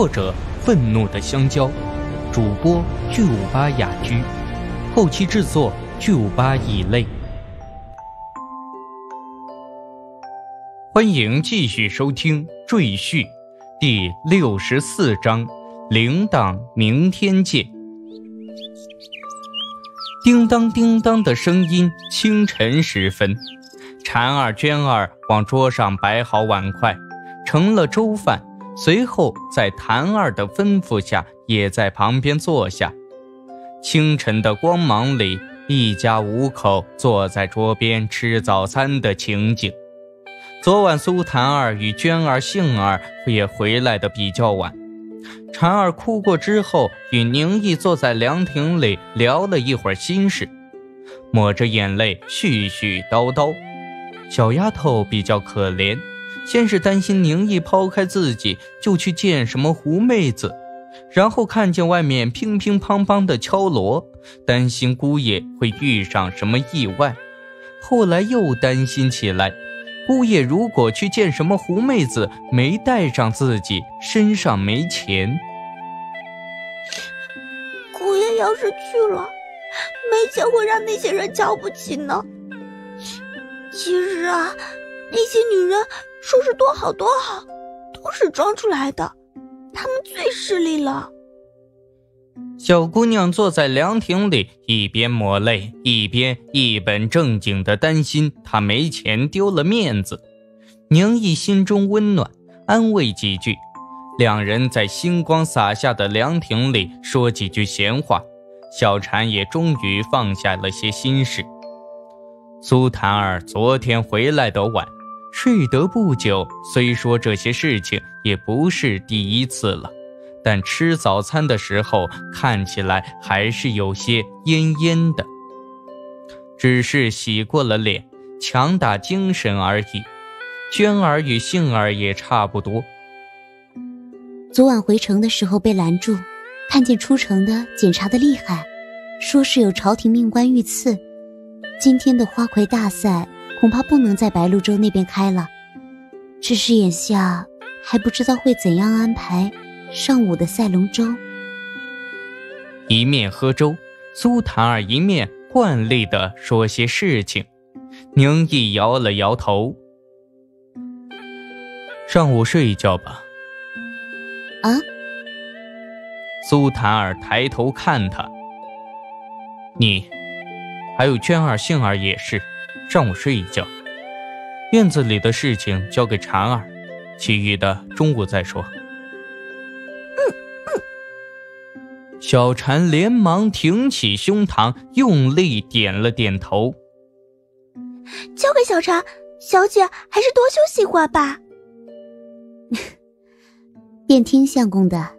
作者：愤怒的香蕉，主播：巨五八雅居，后期制作：巨五八乙类。欢迎继续收听《赘婿》第六十四章：铃铛明天见。叮当叮当的声音，清晨时分，婵儿、娟儿往桌上摆好碗筷，盛了粥饭。随后，在谭二的吩咐下，也在旁边坐下。清晨的光芒里，一家五口坐在桌边吃早餐的情景。昨晚苏谭二与娟儿、杏儿也回来的比较晚。婵儿哭过之后，与宁毅坐在凉亭里聊了一会儿心事，抹着眼泪絮絮叨叨。小丫头比较可怜。先是担心宁毅抛开自己就去见什么狐妹子，然后看见外面乒乒乓乓的敲锣，担心姑爷会遇上什么意外。后来又担心起来，姑爷如果去见什么狐妹子，没带上自己，身上没钱。姑爷要是去了，没钱会让那些人瞧不起呢。其实啊，那些女人。说是多好多好，都是装出来的。他们最势利了。小姑娘坐在凉亭里，一边抹泪，一边一本正经的担心她没钱丢了面子。宁毅心中温暖，安慰几句。两人在星光洒下的凉亭里说几句闲话，小婵也终于放下了些心事。苏檀儿昨天回来的晚。睡得不久，虽说这些事情也不是第一次了，但吃早餐的时候看起来还是有些恹恹的。只是洗过了脸，强打精神而已。娟儿与杏儿也差不多。昨晚回城的时候被拦住，看见出城的检查的厉害，说是有朝廷命官遇刺。今天的花魁大赛。恐怕不能在白鹭洲那边开了，只是眼下还不知道会怎样安排上午的赛龙舟。一面喝粥，苏檀儿一面惯例的说些事情。宁毅摇了摇头：“上午睡一觉吧。”啊？苏檀儿抬头看他：“你，还有娟儿、杏儿也是。”让我睡一觉，院子里的事情交给婵儿，其余的中午再说。嗯嗯小婵连忙挺起胸膛，用力点了点头。交给小婵，小姐还是多休息会吧。便听相公的。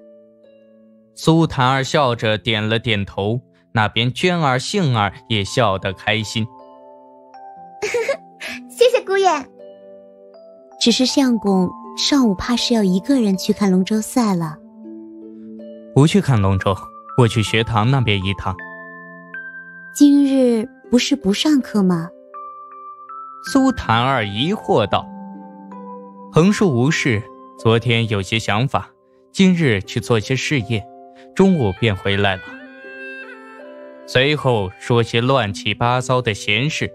苏檀儿笑着点了点头，那边娟儿、杏儿也笑得开心。谢谢姑爷。只是相公上午怕是要一个人去看龙舟赛了。不去看龙舟，我去学堂那边一趟。今日不是不上课吗？苏檀儿疑惑道。横竖无事，昨天有些想法，今日去做些事业，中午便回来了。随后说些乱七八糟的闲事。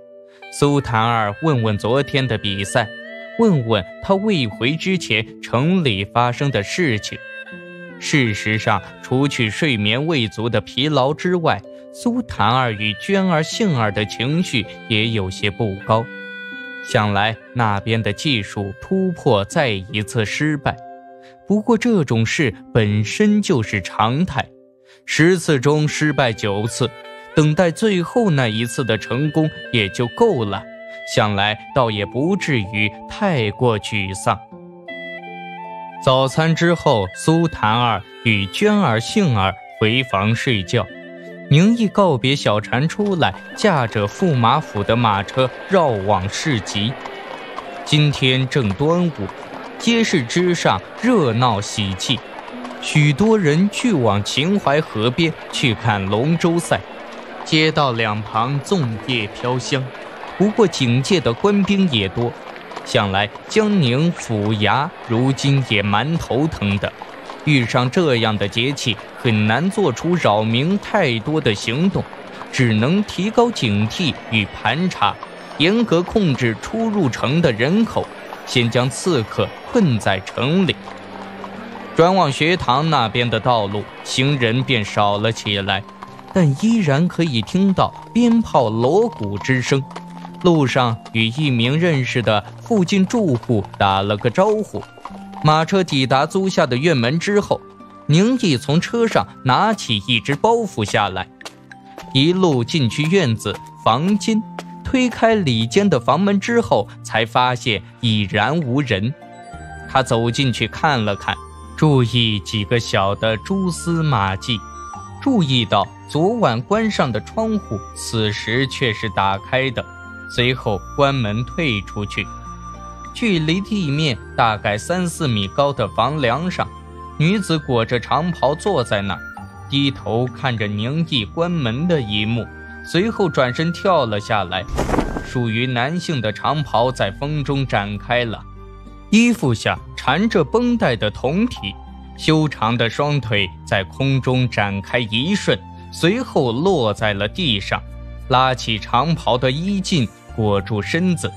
苏檀儿问问昨天的比赛，问问他未回之前城里发生的事情。事实上，除去睡眠未足的疲劳之外，苏檀儿与娟儿、杏儿的情绪也有些不高。想来那边的技术突破再一次失败。不过这种事本身就是常态，十次中失败九次。等待最后那一次的成功也就够了，想来倒也不至于太过沮丧。早餐之后，苏檀儿与娟儿、杏儿回房睡觉，宁毅告别小婵出来，驾着驸马府的马车绕往市集。今天正端午，街市之上热闹喜气，许多人去往秦淮河边去看龙舟赛。街道两旁粽叶飘香，不过警戒的官兵也多，想来江宁府衙如今也蛮头疼的。遇上这样的节气，很难做出扰民太多的行动，只能提高警惕与盘查，严格控制出入城的人口，先将刺客困在城里。转往学堂那边的道路，行人便少了起来，但依然可以听到鞭炮锣鼓之声。路上与一名认识的附近住户打了个招呼。马车抵达租下的院门之后，宁毅从车上拿起一只包袱下来，一路进去院子房间，推开里间的房门之后，才发现已然无人。他走进去看了看，注意几个小的蛛丝马迹，注意到昨晚关上的窗户，此时却是打开的。随后关门退出去，距离地面大概三四米高的房梁上，女子裹着长袍坐在那儿，低头看着宁毅关门的一幕，随后转身跳了下来。属于男性的长袍在风中展开了，衣服下缠着绷带的铜体，修长的双腿在空中展开一瞬，随后落在了地上。拉起长袍的衣襟裹住身子，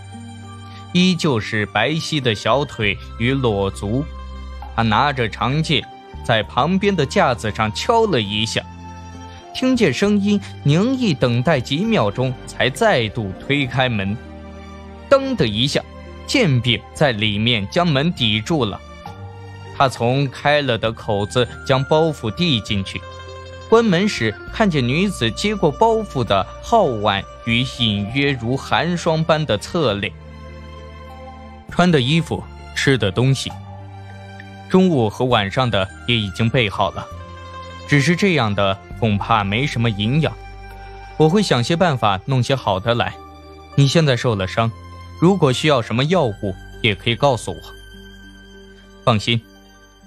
依旧是白皙的小腿与裸足。他拿着长剑，在旁边的架子上敲了一下。听见声音，宁毅等待几秒钟，才再度推开门。噔的一下，剑柄在里面将门抵住了。他从开了的口子将包袱递进去。关门时，看见女子接过包袱的皓腕与隐约如寒霜般的侧脸。穿的衣服、吃的东西，中午和晚上的也已经备好了，只是这样的恐怕没什么营养。我会想些办法弄些好的来。你现在受了伤，如果需要什么药物，也可以告诉我。放心，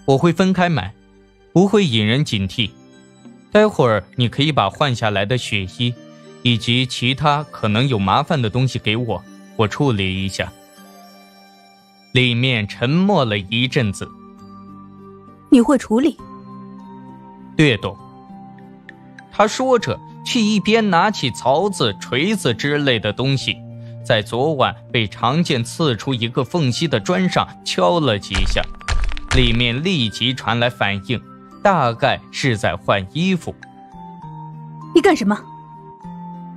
我会分开买，不会引人警惕。待会儿你可以把换下来的血衣，以及其他可能有麻烦的东西给我，我处理一下。里面沉默了一阵子。你会处理？略懂。他说着，去一边拿起槽子、锤子之类的东西，在昨晚被长剑刺出一个缝隙的砖上敲了几下，里面立即传来反应。大概是在换衣服。你干什么？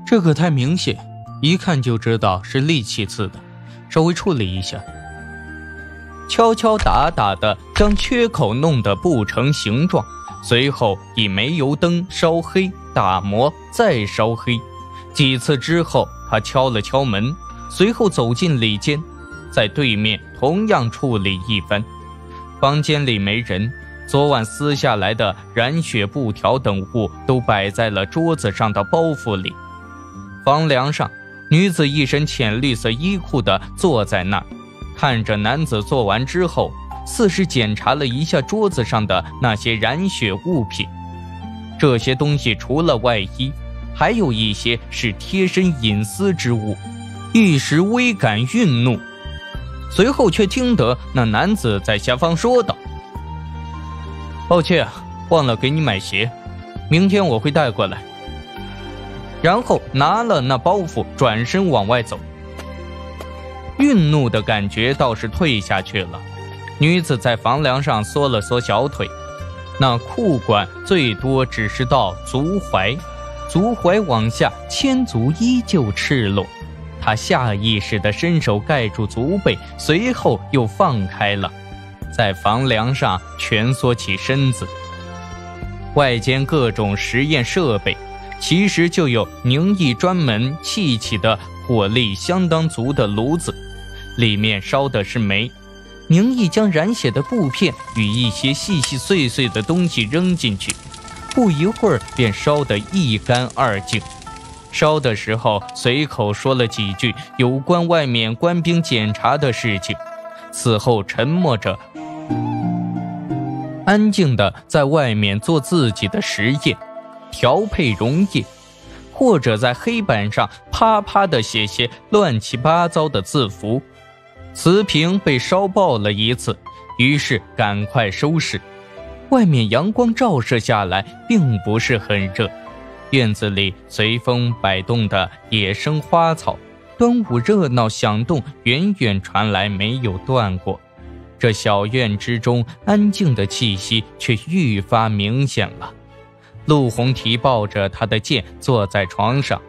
这可太明显，一看就知道是利器刺的。稍微处理一下，敲敲打打的将缺口弄得不成形状，随后以煤油灯烧黑、打磨、再烧黑。几次之后，他敲了敲门，随后走进里间，在对面同样处理一番。房间里没人。昨晚撕下来的染血布条等物都摆在了桌子上的包袱里。房梁上，女子一身浅绿色衣裤的坐在那儿，看着男子做完之后，似是检查了一下桌子上的那些染血物品。这些东西除了外衣，还有一些是贴身隐私之物，一时微感愠怒，随后却听得那男子在下方说道。抱歉，忘了给你买鞋，明天我会带过来。然后拿了那包袱，转身往外走。愠怒的感觉倒是退下去了。女子在房梁上缩了缩小腿，那裤管最多只是到足踝，足踝往下千足依旧赤裸。他下意识地伸手盖住足背，随后又放开了。在房梁上蜷缩起身子，外间各种实验设备，其实就有宁毅专门砌起的火力相当足的炉子，里面烧的是煤。宁毅将染血的布片与一些细细碎碎的东西扔进去，不一会儿便烧得一干二净。烧的时候随口说了几句有关外面官兵检查的事情，此后沉默着。安静的在外面做自己的实验，调配溶液，或者在黑板上啪啪的写些乱七八糟的字符。瓷瓶被烧爆了一次，于是赶快收拾。外面阳光照射下来，并不是很热。院子里随风摆动的野生花草，端午热闹响动远远传来，没有断过。这小院之中安静的气息却愈发明显了。陆红提抱着他的剑坐在床上，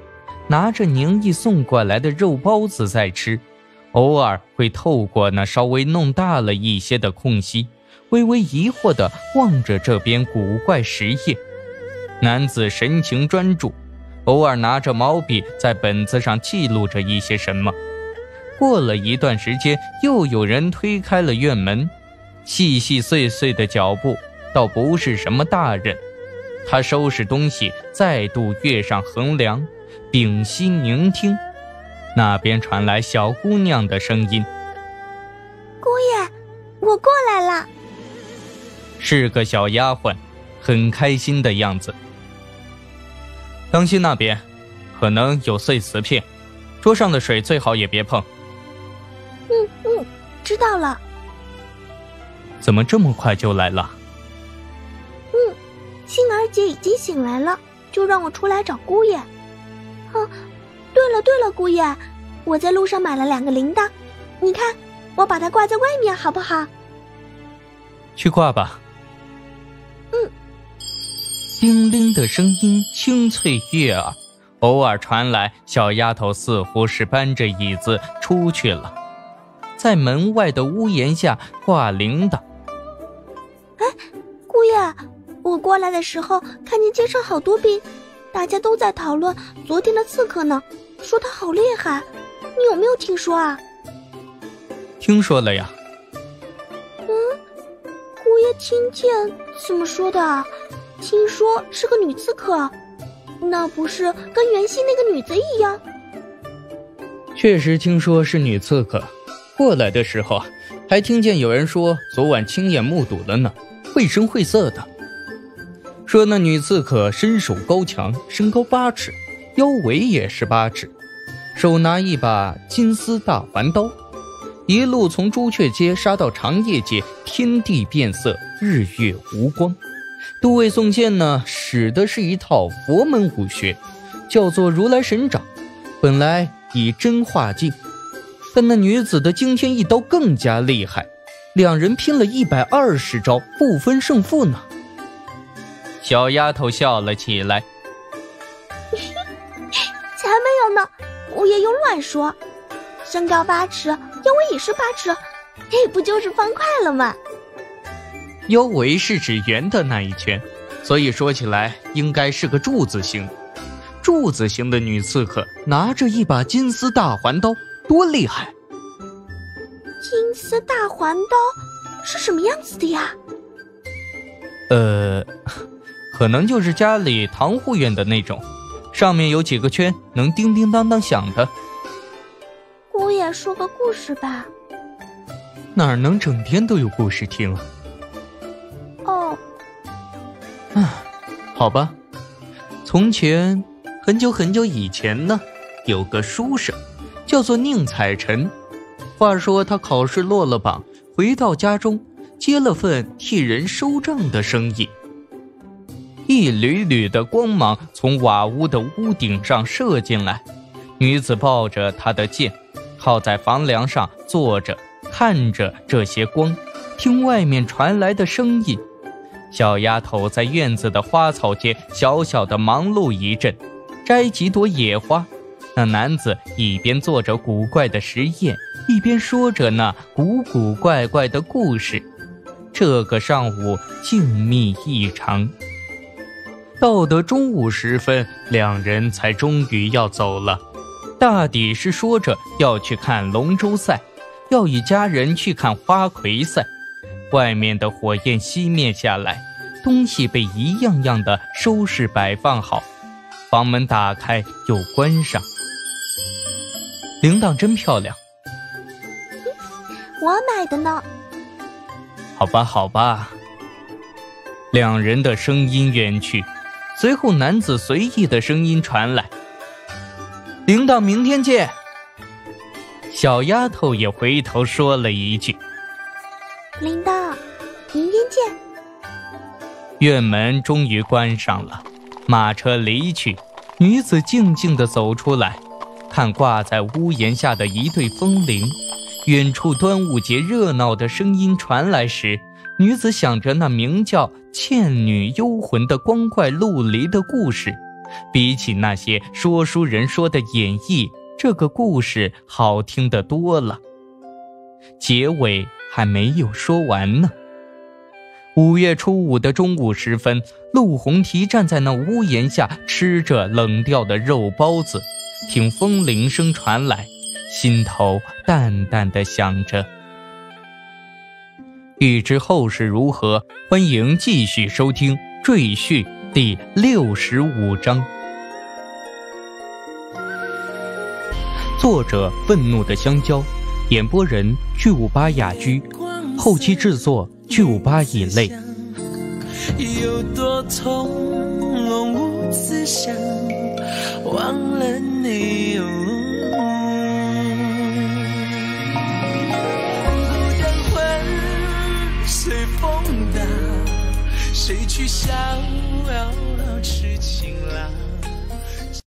拿着宁毅送过来的肉包子在吃，偶尔会透过那稍微弄大了一些的空隙，微微疑惑地望着这边古怪石业。男子神情专注，偶尔拿着毛笔在本子上记录着一些什么。过了一段时间，又有人推开了院门，细细碎碎的脚步，倒不是什么大人。他收拾东西，再度跃上横梁，屏息凝听。那边传来小姑娘的声音：“姑爷，我过来了。”是个小丫鬟，很开心的样子。当心那边，可能有碎瓷片，桌上的水最好也别碰。嗯嗯，知道了。怎么这么快就来了？嗯，星儿姐已经醒来了，就让我出来找姑爷。啊，对了对了，姑爷，我在路上买了两个铃铛，你看，我把它挂在外面好不好？去挂吧。嗯。叮铃的声音清脆悦耳，偶尔传来小丫头似乎是搬着椅子出去了。在门外的屋檐下挂铃铛。哎，姑爷，我过来的时候看见街上好多兵，大家都在讨论昨天的刺客呢，说他好厉害，你有没有听说啊？听说了呀。嗯，姑爷听见怎么说的？听说是个女刺客，那不是跟原先那个女贼一样？确实听说是女刺客。过来的时候，还听见有人说昨晚亲眼目睹了呢，绘声绘色的。说那女刺客身手高强，身高八尺，腰围也是八尺，手拿一把金丝大环刀，一路从朱雀街杀到长夜街，天地变色，日月无光。都尉宋宪呢，使的是一套佛门武学，叫做如来神掌，本来以真化境。但那女子的惊天一刀更加厉害，两人拼了一百二十招不分胜负呢。小丫头笑了起来，才没有呢！我也又乱说，身高八尺，腰围也是八尺，这不就是方块了吗？腰围是指圆的那一圈，所以说起来应该是个柱子形。柱子形的女刺客拿着一把金丝大环刀。多厉害！金丝大环刀是什么样子的呀？呃，可能就是家里唐护院的那种，上面有几个圈，能叮叮当当响的。姑爷说个故事吧。哪能整天都有故事听啊？好吧。从前，很久很久以前呢，有个书生。叫做宁采臣。话说他考试落了榜，回到家中，接了份替人收账的生意。一缕缕的光芒从瓦屋的屋顶上射进来，女子抱着她的剑，靠在房梁上坐着，看着这些光，听外面传来的声音。小丫头在院子的花草间小小的忙碌一阵，摘几朵野花。那男子一边做着古怪的实验，一边说着那古古怪怪的故事。这个上午静谧异常。到得中午时分，两人才终于要走了。大抵是说着要去看龙舟赛，要与家人去看花魁赛。外面的火焰熄灭下来，东西被一样样的收拾摆放好，房门打开又关上。铃铛真漂亮，我买的呢。好吧，好吧。两人的声音远去，随后男子随意的声音传来：“铃铛，明天见。”小丫头也回头说了一句：“铃铛，明天见。”院门终于关上了，马车离去，女子静静地走出来，看挂在屋檐下的一对风铃。远处端午节热闹的声音传来时，女子想着那名叫《倩女幽魂》的光怪陆离的故事，比起那些说书人说的演绎，这个故事好听得多了。结尾还没有说完呢。五月初五的中午时分，陆红提站在那屋檐下，吃着冷掉的肉包子，听风铃声传来，心头淡淡的想着。欲知后事如何，欢迎继续收听《赘婿》第六十五章。作者：愤怒的香蕉，演播人：巨五八雅居，后期制作。巨无霸以泪，有多从容无思想，忘了你。孤单魂随风荡，谁去逍遥痴情郎？